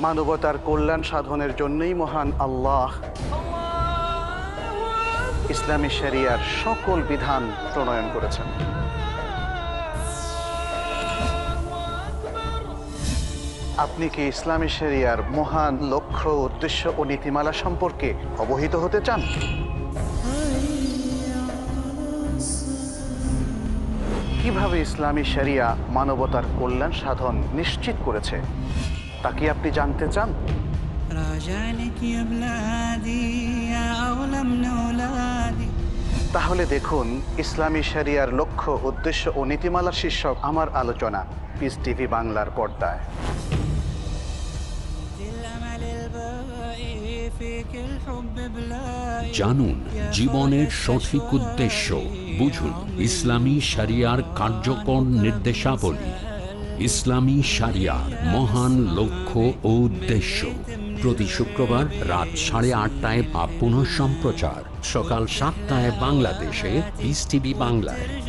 মানবতার কল্যাণ সাধনের জন্যই মহান আল্লাহ। ইসলামী শরিয়ার সকল বিধান প্রণয়ন করেছেন। আপনি কি ইসলামী শরিয়ার মহান লক্ষ্য, উদ্দেশ্য ও নীতিমালা সম্পর্কে অবহিত হতে চান? কীভাবে ইসলামী শরিয়া মানবতার কল্যাণ সাধন নিশ্চিত করেছে তা কি আপনি জানতে চান? তাহলে দেখুন ইসলামী শরিয়ার লক্ষ্য উদ্দেশ্য ও নীতিমালার শীর্ষক আমার আলোচনা পিস টিভি বাংলার পর্দায়। জানুন, জীবনের সঠিক উদ্দেশ্য বুঝুন, ইসলামী সারিয়ার কার্যকর নির্দেশাবলী। ইসলামী সারিয়ার মহান লক্ষ্য ও উদ্দেশ্য। প্রতি শুক্রবার রাত সাড়ে আটটায় বা পুনঃ সম্প্রচার সকাল সাতটায় বাংলাদেশে বিস টিভি বাংলায়।